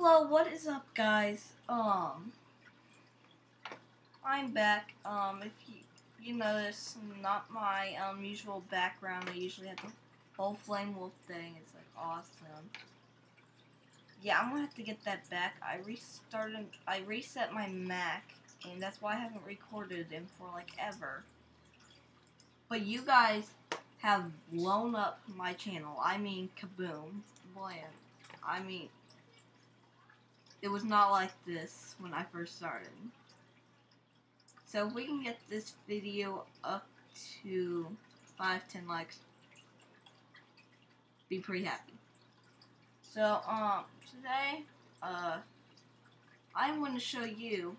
Hello, what is up, guys? Um, I'm back. Um, if you you notice, not my um usual background. I usually have the whole flame wolf thing. It's like awesome. Yeah, I'm gonna have to get that back. I restarted. I reset my Mac, and that's why I haven't recorded them for like ever. But you guys have blown up my channel. I mean, kaboom, blam. I mean, it was not like this when I first started. So if we can get this video up to 5, 10 likes, be pretty happy. So, um, today, uh, I'm going to show you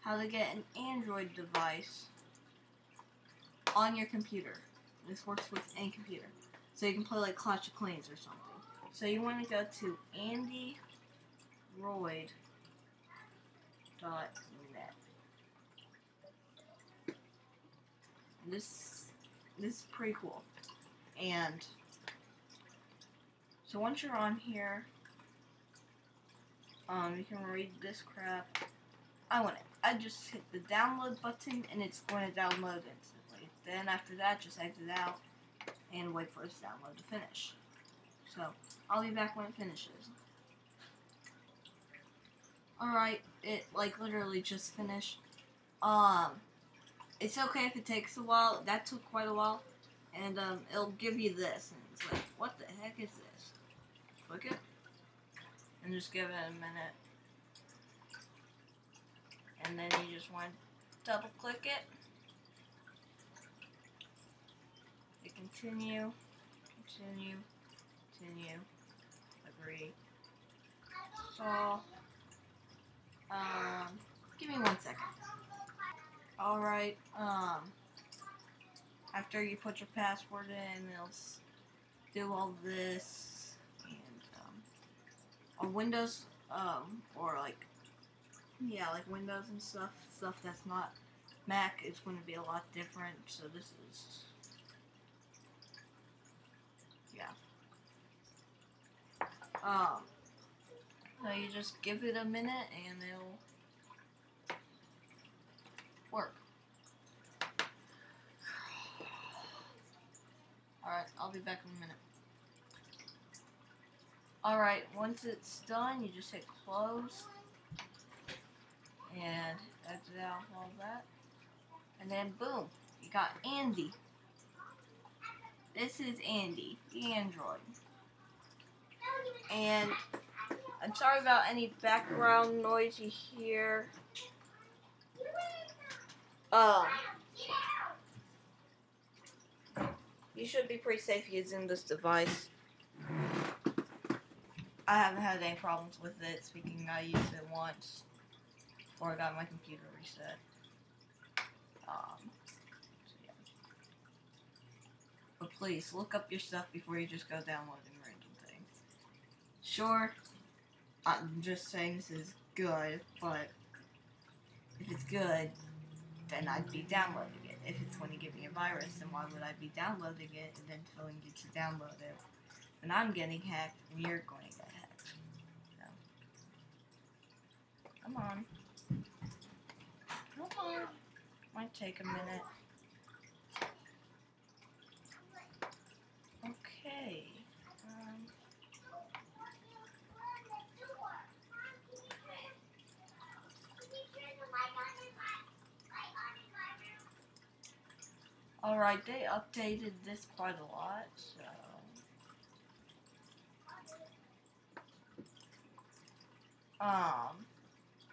how to get an Android device on your computer. This works with any computer. So you can play like Clash of Clans or something. So you want to go to andyroid.net. This this is pretty cool. And so once you're on here, um, you can read this crap. I want it. I just hit the download button and it's going to download instantly. Then after that, just exit out and wait for its download to finish. So I'll be back when it finishes. Alright, it like literally just finished. Um, it's okay if it takes a while. That took quite a while. And um, it'll give you this. And it's like, what the heck is this? Click it. And just give it a minute. And then you just want to double click it. Hit continue. Continue. Continue. Agree. Give me one second. Alright, um, after you put your password in, it'll do all this, and, um, on Windows, um, or like, yeah, like Windows and stuff, stuff that's not Mac is going to be a lot different, so this is, yeah. Um, so you just give it a minute and it'll work. Alright, I'll be back in a minute. Alright, once it's done, you just hit close. And exit out all that. And then boom, you got Andy. This is Andy, the Android. And I'm sorry about any background noise you hear. Um, you should be pretty safe using this device. I haven't had any problems with it. Speaking, I used it once before I got my computer reset. Um, so yeah. But please look up your stuff before you just go downloading random things. Sure, I'm just saying this is good, but if it's good, then I'd be downloading. If it's going to give me a virus, then why would I be downloading it and then telling you to download it? When I'm getting hacked, and you're going to get hacked. So, come on. Come on. Might take a minute. Okay. Um, Alright, they updated this quite a lot, so... Um,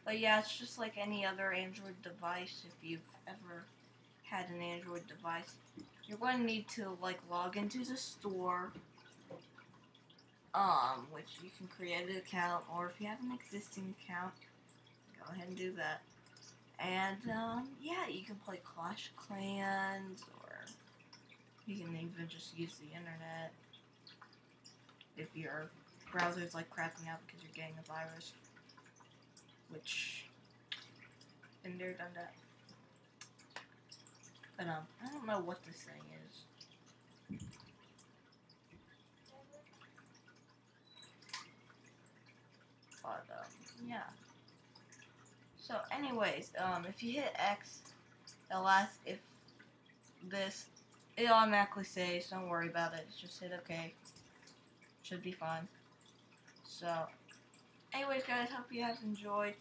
but yeah, it's just like any other Android device. If you've ever had an Android device, you're going to need to like log into the store, um, which you can create an account, or if you have an existing account, go ahead and do that. And um, yeah, you can play Clash Clans, or you can even just use the internet if your browser's like crapping out because you're getting a virus which been there, done that. But um, I don't know what this thing is. But um, yeah. So, anyways, um, if you hit X, it'll ask if this it automatically saves. Don't worry about it. Just hit OK. Should be fine. So, anyways, guys, hope you guys enjoyed.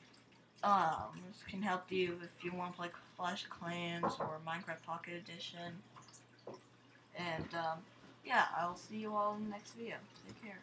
Um, this can help you if you want to play Clash Clans or Minecraft Pocket Edition. And um, yeah, I'll see you all in the next video. Take care.